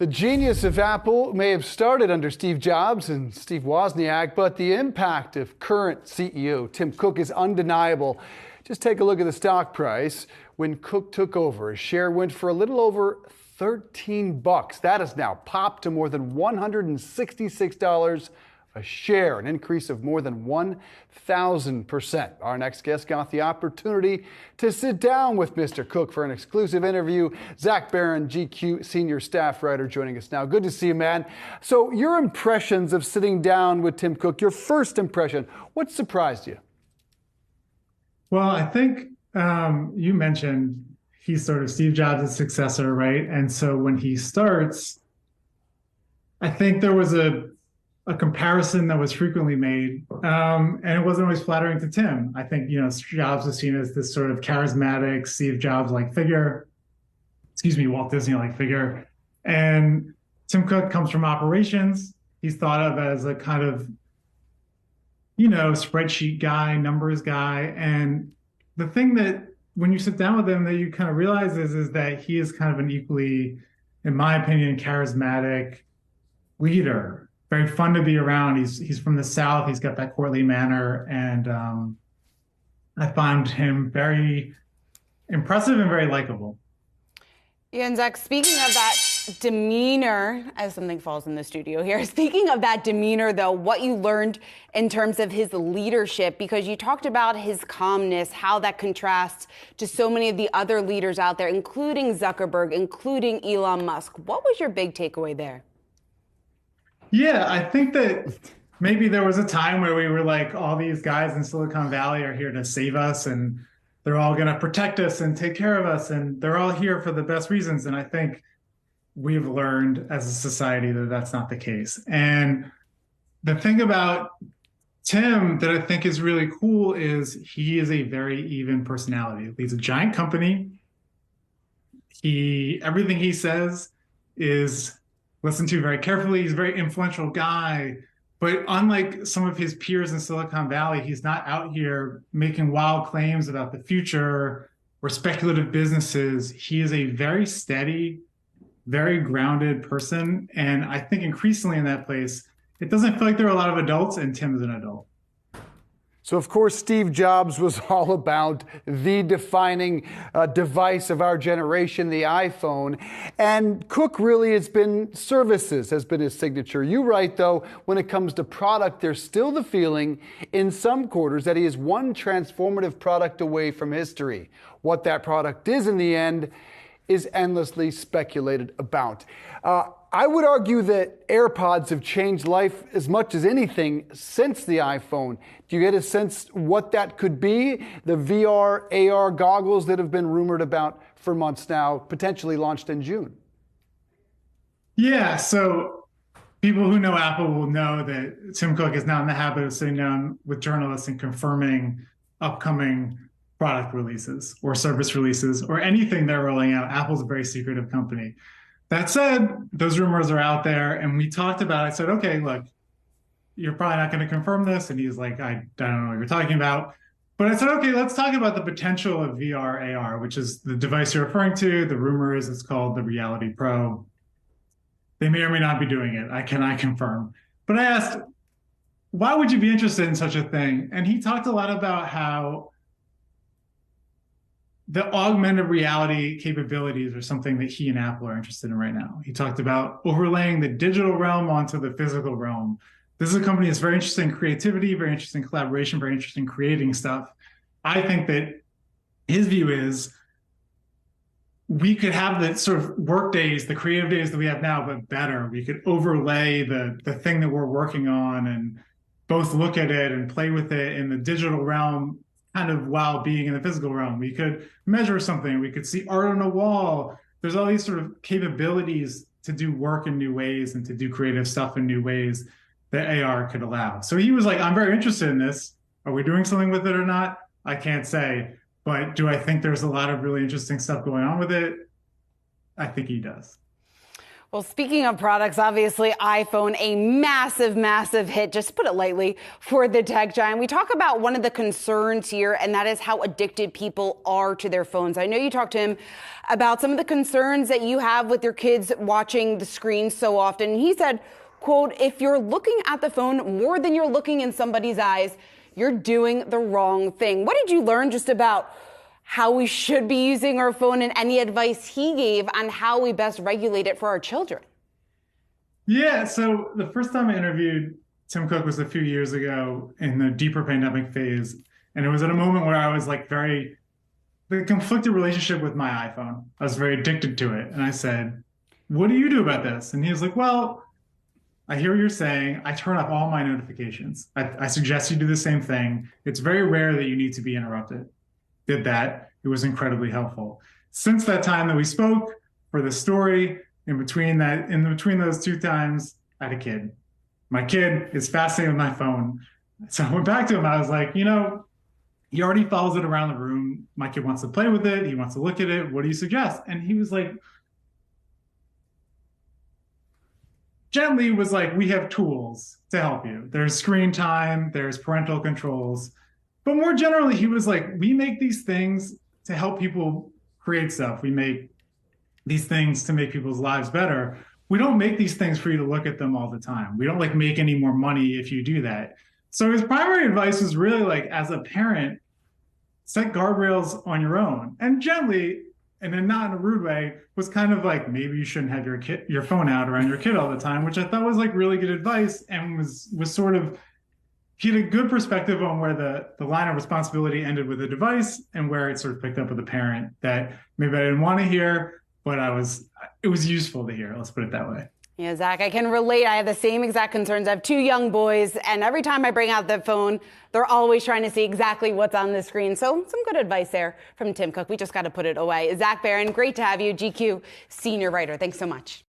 The genius of Apple may have started under Steve Jobs and Steve Wozniak, but the impact of current CEO Tim Cook is undeniable. Just take a look at the stock price. When Cook took over, his share went for a little over 13 bucks. That has now popped to more than $166 a share, an increase of more than 1,000%. Our next guest got the opportunity to sit down with Mr. Cook for an exclusive interview. Zach Baron, GQ senior staff writer, joining us now. Good to see you, man. So, your impressions of sitting down with Tim Cook, your first impression, what surprised you? Well, I think um, you mentioned he's sort of Steve Jobs' successor, right? And so when he starts, I think there was a a comparison that was frequently made, um, and it wasn't always flattering to Tim. I think you know Jobs was seen as this sort of charismatic Steve Jobs like figure, excuse me, Walt Disney like figure, and Tim Cook comes from operations. He's thought of as a kind of you know spreadsheet guy, numbers guy, and the thing that when you sit down with him that you kind of realize is is that he is kind of an equally, in my opinion, charismatic leader very fun to be around. He's he's from the South. He's got that courtly manner, and um, I find him very impressive and very likable. And Zach, speaking of that demeanor, as something falls in the studio here, speaking of that demeanor, though, what you learned in terms of his leadership, because you talked about his calmness, how that contrasts to so many of the other leaders out there, including Zuckerberg, including Elon Musk. What was your big takeaway there? Yeah, I think that maybe there was a time where we were like, all these guys in Silicon Valley are here to save us and they're all going to protect us and take care of us and they're all here for the best reasons. And I think we've learned as a society that that's not the case. And the thing about Tim that I think is really cool is he is a very even personality. He's a giant company. He everything he says is listened to very carefully. He's a very influential guy. But unlike some of his peers in Silicon Valley, he's not out here making wild claims about the future or speculative businesses. He is a very steady, very grounded person. And I think increasingly in that place, it doesn't feel like there are a lot of adults, and Tim is an adult. So, of course, Steve Jobs was all about the defining uh, device of our generation, the iPhone. And Cook really has been services, has been his signature. You're right, though, when it comes to product, there's still the feeling in some quarters that he is one transformative product away from history. What that product is in the end is endlessly speculated about. Uh, I would argue that AirPods have changed life as much as anything since the iPhone. Do you get a sense what that could be? The VR, AR goggles that have been rumored about for months now, potentially launched in June. Yeah, so people who know Apple will know that Tim Cook is not in the habit of sitting down with journalists and confirming upcoming product releases or service releases or anything they're rolling out. Apple's a very secretive company. That said, those rumors are out there, and we talked about. It. I said, okay, look, you're probably not going to confirm this, and he's like, I, I don't know what you're talking about. But I said, okay, let's talk about the potential of VR AR, which is the device you're referring to. The rumor is it's called the Reality Pro. They may or may not be doing it. I cannot confirm. But I asked, why would you be interested in such a thing? And he talked a lot about how the augmented reality capabilities are something that he and Apple are interested in right now. He talked about overlaying the digital realm onto the physical realm. This is a company that's very interested in creativity, very interested in collaboration, very interested in creating stuff. I think that his view is we could have the sort of work days, the creative days that we have now, but better. We could overlay the the thing that we're working on and both look at it and play with it in the digital realm kind of while being in the physical realm. We could measure something, we could see art on a wall. There's all these sort of capabilities to do work in new ways and to do creative stuff in new ways that AR could allow. So he was like, I'm very interested in this. Are we doing something with it or not? I can't say. But do I think there's a lot of really interesting stuff going on with it? I think he does. Well, speaking of products, obviously iPhone, a massive, massive hit, just to put it lightly, for the tech giant. We talk about one of the concerns here, and that is how addicted people are to their phones. I know you talked to him about some of the concerns that you have with your kids watching the screen so often. He said, quote, if you're looking at the phone more than you're looking in somebody's eyes, you're doing the wrong thing. What did you learn just about how we should be using our phone and any advice he gave on how we best regulate it for our children. Yeah, so the first time I interviewed Tim Cook was a few years ago in the deeper pandemic phase. And it was at a moment where I was like very, the conflicted relationship with my iPhone. I was very addicted to it. And I said, What do you do about this? And he was like, Well, I hear what you're saying. I turn off all my notifications. I, I suggest you do the same thing. It's very rare that you need to be interrupted did that. It was incredibly helpful. Since that time that we spoke for the story, in between that, in between those two times, I had a kid. My kid is fascinated with my phone. So I went back to him. I was like, you know, he already follows it around the room. My kid wants to play with it. He wants to look at it. What do you suggest? And he was like, gently was like, we have tools to help you. There's screen time, there's parental controls. But more generally, he was like, we make these things to help people create stuff. We make these things to make people's lives better. We don't make these things for you to look at them all the time. We don't like make any more money if you do that. So his primary advice was really like, as a parent, set guardrails on your own and gently and then not in a rude way was kind of like maybe you shouldn't have your kid your phone out around your kid all the time which i thought was like really good advice and was was sort of he had a good perspective on where the, the line of responsibility ended with the device and where it sort of picked up with the parent that maybe I didn't want to hear, but I was it was useful to hear. Let's put it that way. Yeah, Zach, I can relate. I have the same exact concerns. I have two young boys, and every time I bring out the phone, they're always trying to see exactly what's on the screen. So, some good advice there from Tim Cook. We just got to put it away. Zach Baron, great to have you, GQ senior writer. Thanks so much.